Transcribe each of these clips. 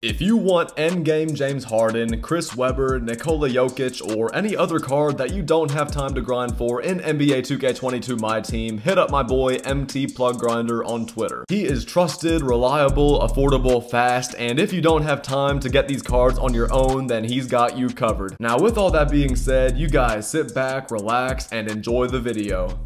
If you want endgame James Harden, Chris Webber, Nikola Jokic, or any other card that you don't have time to grind for in NBA 2K22 My Team, hit up my boy MT Plug Grinder on Twitter. He is trusted, reliable, affordable, fast, and if you don't have time to get these cards on your own, then he's got you covered. Now with all that being said, you guys sit back, relax, and enjoy the video.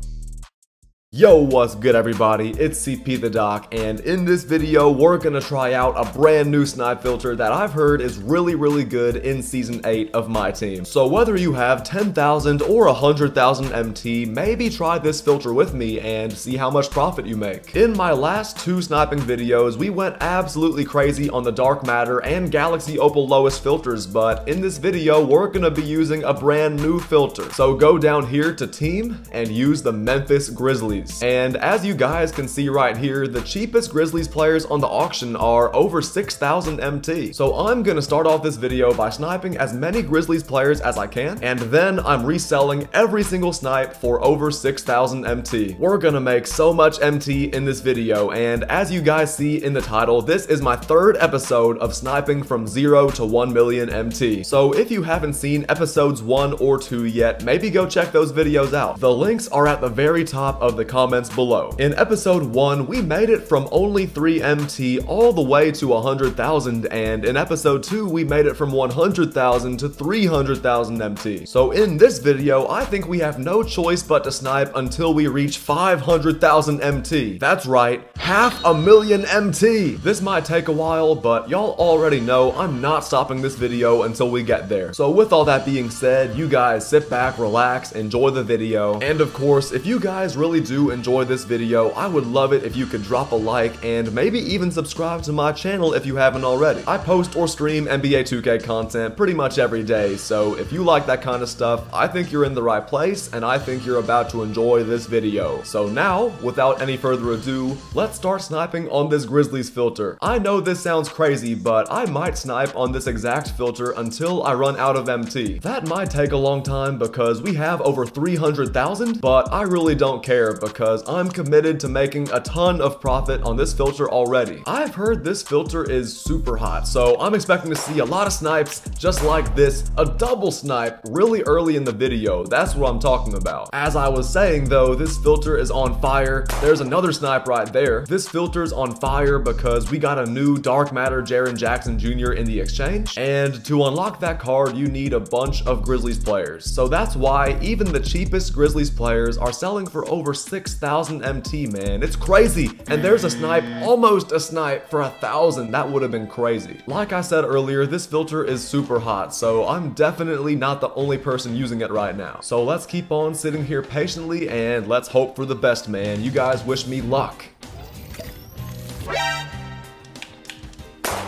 Yo, what's good everybody? It's CP the Doc, and in this video, we're gonna try out a brand new snipe filter that I've heard is really, really good in Season 8 of my team. So whether you have 10,000 or 100,000 MT, maybe try this filter with me and see how much profit you make. In my last two sniping videos, we went absolutely crazy on the Dark Matter and Galaxy Opal Lowest filters, but in this video, we're gonna be using a brand new filter. So go down here to Team and use the Memphis Grizzlies. Grizzlies. And as you guys can see right here, the cheapest Grizzlies players on the auction are over 6,000 MT. So I'm gonna start off this video by sniping as many Grizzlies players as I can, and then I'm reselling every single snipe for over 6,000 MT. We're gonna make so much MT in this video, and as you guys see in the title, this is my third episode of sniping from 0 to 1 million MT. So if you haven't seen episodes 1 or 2 yet, maybe go check those videos out. The links are at the very top of the comments below. In episode 1, we made it from only 3 MT all the way to 100,000, and in episode 2, we made it from 100,000 to 300,000 MT. So in this video, I think we have no choice but to snipe until we reach 500,000 MT. That's right, half a million MT! This might take a while, but y'all already know I'm not stopping this video until we get there. So with all that being said, you guys sit back, relax, enjoy the video, and of course, if you guys really do enjoy this video, I would love it if you could drop a like and maybe even subscribe to my channel if you haven't already. I post or stream NBA 2K content pretty much every day, so if you like that kind of stuff, I think you're in the right place and I think you're about to enjoy this video. So now, without any further ado, let's start sniping on this Grizzlies filter. I know this sounds crazy, but I might snipe on this exact filter until I run out of MT. That might take a long time because we have over 300,000, but I really don't care because because I'm committed to making a ton of profit on this filter already. I've heard this filter is super hot, so I'm expecting to see a lot of snipes just like this, a double snipe really early in the video. That's what I'm talking about. As I was saying though, this filter is on fire. There's another snipe right there. This filter's on fire because we got a new Dark Matter Jaren Jackson Jr. in the exchange, and to unlock that card, you need a bunch of Grizzlies players. So that's why even the cheapest Grizzlies players are selling for over 6 6,000 MT, man. It's crazy. And there's a snipe, almost a snipe for a thousand. That would have been crazy. Like I said earlier, this filter is super hot, so I'm definitely not the only person using it right now. So let's keep on sitting here patiently and let's hope for the best, man. You guys wish me luck.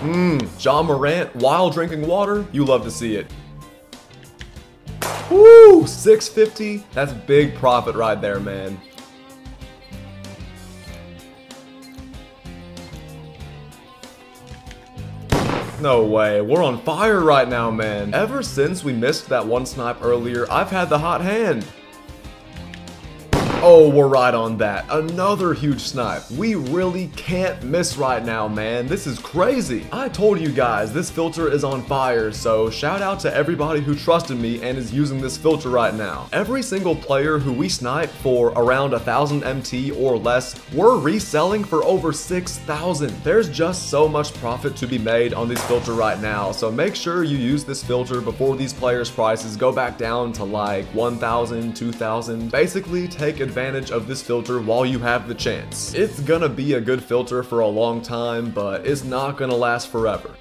Mmm, Ja Morant while drinking water? You love to see it. Woo! 650? That's big profit right there, man. No way, we're on fire right now, man. Ever since we missed that one snipe earlier, I've had the hot hand. Oh, we're right on that. Another huge snipe. We really can't miss right now, man. This is crazy. I told you guys, this filter is on fire, so shout out to everybody who trusted me and is using this filter right now. Every single player who we snipe for around 1000 MT or less, we're reselling for over 6000. There's just so much profit to be made on this filter right now, so make sure you use this filter before these players' prices go back down to like 1000, 2000. Basically, take advantage advantage of this filter while you have the chance. It's gonna be a good filter for a long time, but it's not gonna last forever.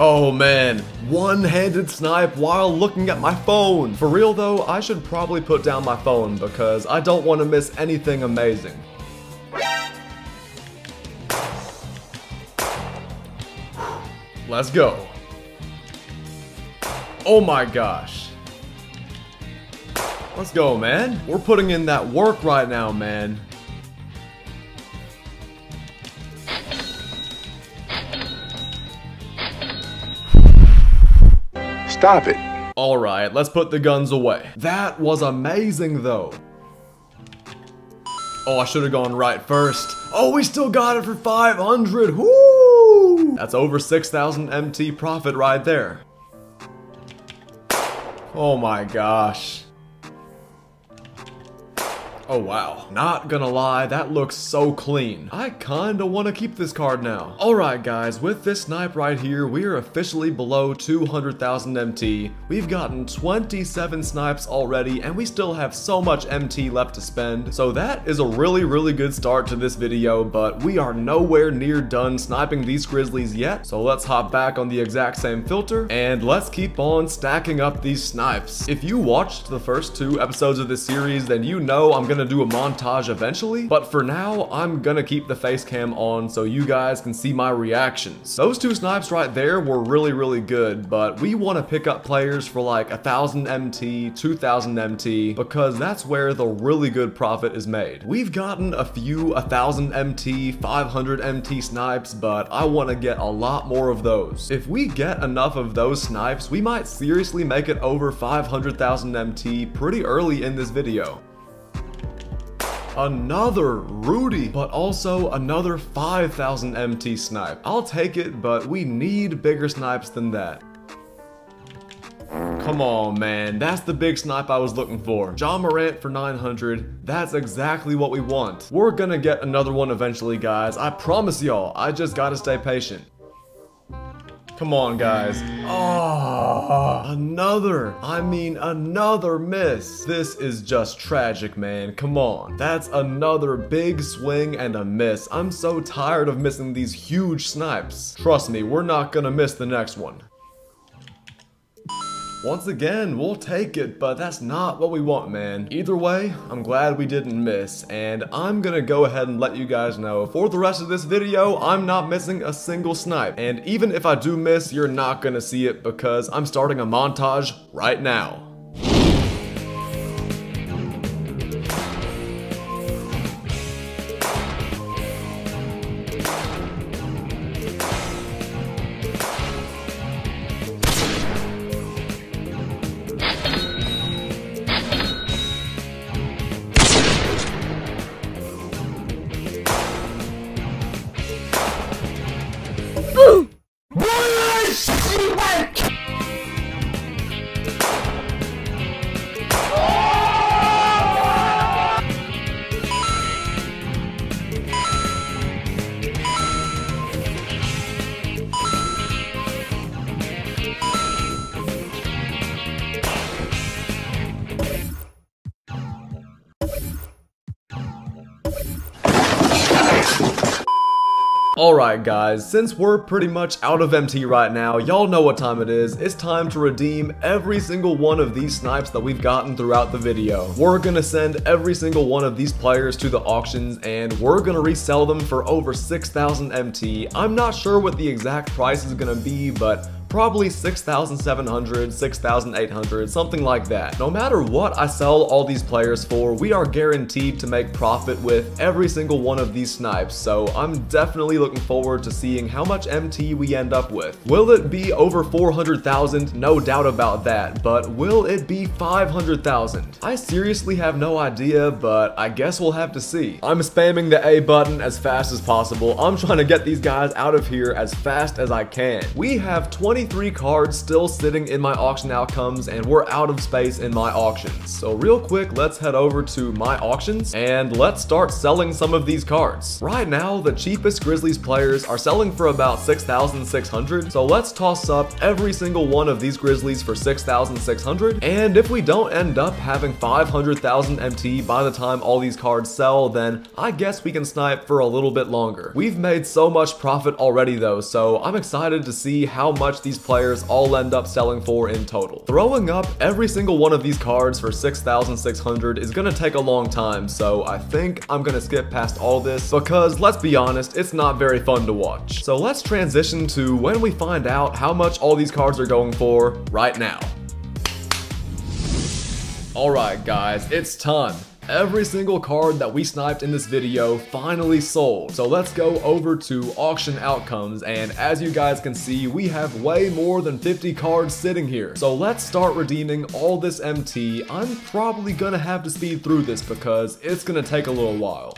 Oh man, one-handed snipe while looking at my phone. For real though, I should probably put down my phone because I don't want to miss anything amazing. Let's go. Oh my gosh. Let's go, man. We're putting in that work right now, man. Stop it. Alright, let's put the guns away. That was amazing, though. Oh, I should have gone right first. Oh, we still got it for 500. Woo! That's over 6,000 MT profit right there. Oh my gosh. Oh wow. Not gonna lie, that looks so clean. I kinda wanna keep this card now. Alright guys, with this snipe right here, we are officially below 200,000 MT. We've gotten 27 snipes already, and we still have so much MT left to spend. So that is a really, really good start to this video, but we are nowhere near done sniping these grizzlies yet. So let's hop back on the exact same filter, and let's keep on stacking up these snipes. If you watched the first two episodes of this series, then you know I'm gonna gonna do a montage eventually, but for now, I'm gonna keep the face cam on so you guys can see my reactions. Those two snipes right there were really, really good, but we wanna pick up players for like 1000 MT, 2000 MT, because that's where the really good profit is made. We've gotten a few 1000 MT, 500 MT snipes, but I wanna get a lot more of those. If we get enough of those snipes, we might seriously make it over 500,000 MT pretty early in this video. Another Rudy, but also another 5,000 MT snipe. I'll take it, but we need bigger snipes than that. Come on, man. That's the big snipe I was looking for. Ja Morant for 900. That's exactly what we want. We're gonna get another one eventually, guys. I promise y'all. I just gotta stay patient. Come on, guys. Oh, another. I mean, another miss. This is just tragic, man. Come on. That's another big swing and a miss. I'm so tired of missing these huge snipes. Trust me, we're not gonna miss the next one. Once again, we'll take it, but that's not what we want, man. Either way, I'm glad we didn't miss, and I'm gonna go ahead and let you guys know, for the rest of this video, I'm not missing a single snipe. And even if I do miss, you're not gonna see it because I'm starting a montage right now. Alright guys, since we're pretty much out of MT right now, y'all know what time it is. It's time to redeem every single one of these snipes that we've gotten throughout the video. We're gonna send every single one of these players to the auctions and we're gonna resell them for over 6,000 MT. I'm not sure what the exact price is gonna be, but probably 6,700, 6,800, something like that. No matter what I sell all these players for, we are guaranteed to make profit with every single one of these snipes, so I'm definitely looking forward to seeing how much MT we end up with. Will it be over 400,000? No doubt about that, but will it be 500,000? I seriously have no idea, but I guess we'll have to see. I'm spamming the A button as fast as possible. I'm trying to get these guys out of here as fast as I can. We have 20 23 cards still sitting in my auction outcomes and we're out of space in my auctions. So real quick, let's head over to my auctions and let's start selling some of these cards. Right now, the cheapest Grizzlies players are selling for about 6,600. So let's toss up every single one of these Grizzlies for 6,600. And if we don't end up having 500,000 MT by the time all these cards sell, then I guess we can snipe for a little bit longer. We've made so much profit already though, so I'm excited to see how much these these players all end up selling for in total. Throwing up every single one of these cards for 6,600 is gonna take a long time, so I think I'm gonna skip past all this because let's be honest, it's not very fun to watch. So let's transition to when we find out how much all these cards are going for right now. Alright guys, it's time. Every single card that we sniped in this video finally sold. So let's go over to auction outcomes and as you guys can see, we have way more than 50 cards sitting here. So let's start redeeming all this MT. I'm probably gonna have to speed through this because it's gonna take a little while.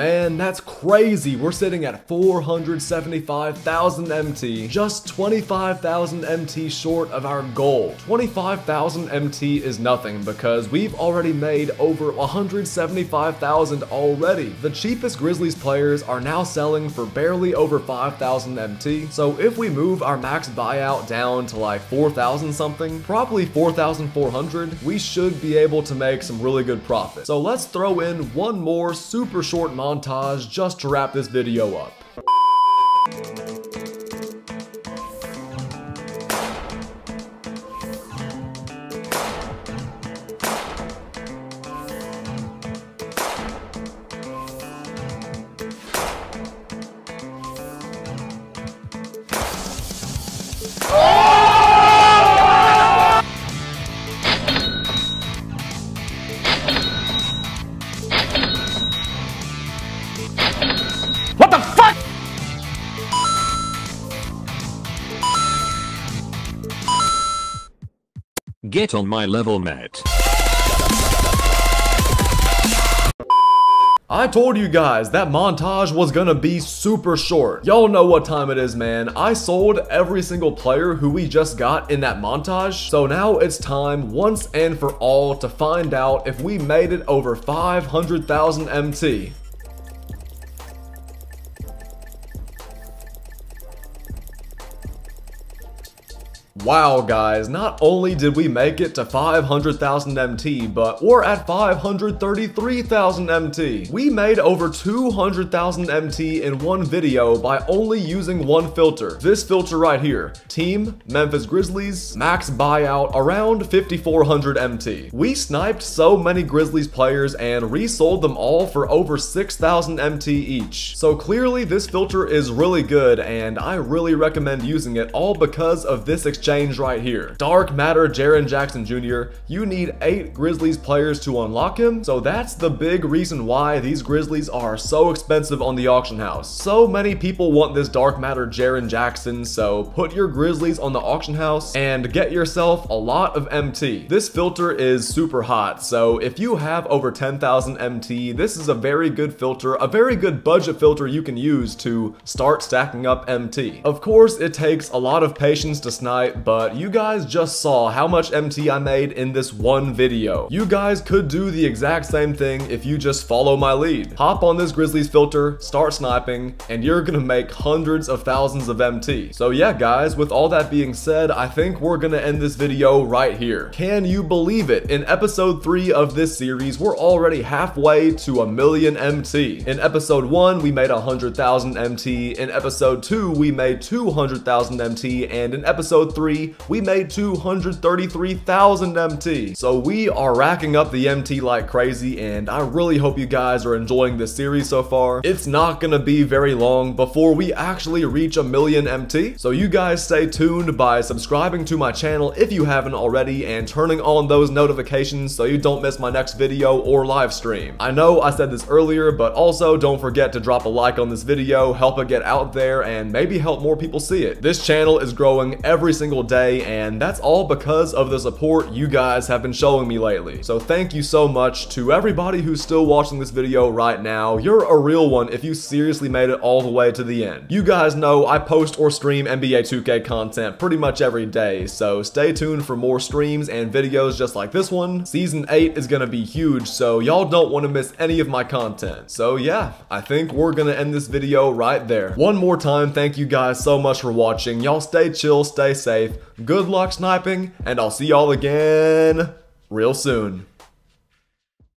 Man, that's crazy. We're sitting at 475,000 MT, just 25,000 MT short of our goal. 25,000 MT is nothing because we've already made over 175,000 already. The cheapest Grizzlies players are now selling for barely over 5,000 MT, so if we move our max buyout down to like 4,000 something, probably 4,400, we should be able to make some really good profit. So let's throw in one more super short montage just to wrap this video up. Get on my level, Matt. I told you guys that montage was gonna be super short. Y'all know what time it is, man. I sold every single player who we just got in that montage. So now it's time once and for all to find out if we made it over 500,000 MT. Wow guys, not only did we make it to 500,000 MT, but we're at 533,000 MT. We made over 200,000 MT in one video by only using one filter. This filter right here. Team, Memphis Grizzlies, max buyout, around 5,400 MT. We sniped so many Grizzlies players and resold them all for over 6,000 MT each. So clearly this filter is really good and I really recommend using it all because of this exchange right here. Dark Matter Jaren Jackson Jr., you need 8 Grizzlies players to unlock him, so that's the big reason why these Grizzlies are so expensive on the auction house. So many people want this Dark Matter Jaren Jackson, so put your Grizzlies on the auction house and get yourself a lot of MT. This filter is super hot, so if you have over 10,000 MT, this is a very good filter, a very good budget filter you can use to start stacking up MT. Of course, it takes a lot of patience to snipe, but you guys just saw how much MT I made in this one video. You guys could do the exact same thing if you just follow my lead. Hop on this Grizzlies filter, start sniping, and you're gonna make hundreds of thousands of MT. So yeah guys, with all that being said, I think we're gonna end this video right here. Can you believe it? In episode 3 of this series, we're already halfway to a million MT. In episode 1, we made 100,000 MT. In episode 2, we made 200,000 MT. And in episode 3, we made 233,000 MT. So we are racking up the MT like crazy and I really hope you guys are enjoying this series so far. It's not gonna be very long before we actually reach a million MT. So you guys stay tuned by subscribing to my channel if you haven't already and turning on those notifications so you don't miss my next video or live stream. I know I said this earlier, but also don't forget to drop a like on this video, help it get out there, and maybe help more people see it. This channel is growing every single day, and that's all because of the support you guys have been showing me lately. So thank you so much to everybody who's still watching this video right now. You're a real one if you seriously made it all the way to the end. You guys know I post or stream NBA 2K content pretty much every day, so stay tuned for more streams and videos just like this one. Season 8 is gonna be huge, so y'all don't want to miss any of my content. So yeah, I think we're gonna end this video right there. One more time, thank you guys so much for watching. Y'all stay chill, stay safe, good luck sniping, and I'll see y'all again real soon.